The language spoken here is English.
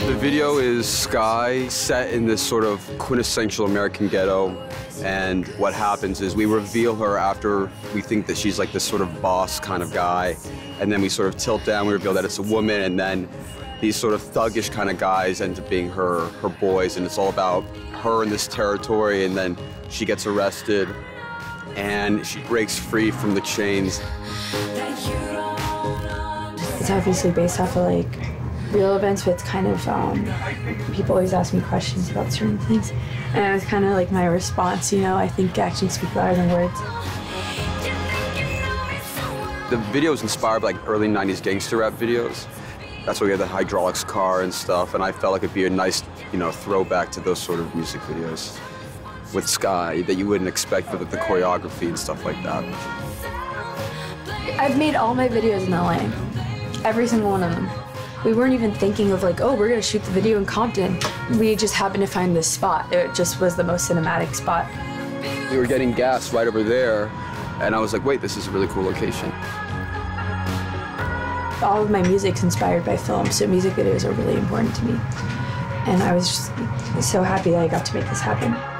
The video is Sky set in this sort of quintessential American ghetto. And what happens is we reveal her after we think that she's like this sort of boss kind of guy. And then we sort of tilt down, we reveal that it's a woman. And then these sort of thuggish kind of guys end up being her, her boys. And it's all about her in this territory. And then she gets arrested and she breaks free from the chains. It's obviously based off of like real events, but it's kind of um, people always ask me questions about certain things, and it was kind of like my response. You know, I think actions speak louder than words. The video was inspired by like early '90s gangster rap videos. That's why we had the hydraulics car and stuff, and I felt like it'd be a nice, you know, throwback to those sort of music videos with Sky that you wouldn't expect with the choreography and stuff like that. I've made all my videos in LA, every single one of them. We weren't even thinking of like, oh, we're gonna shoot the video in Compton. We just happened to find this spot. It just was the most cinematic spot. We were getting gas right over there, and I was like, wait, this is a really cool location. All of my music's inspired by film, so music videos are really important to me. And I was just so happy that I got to make this happen.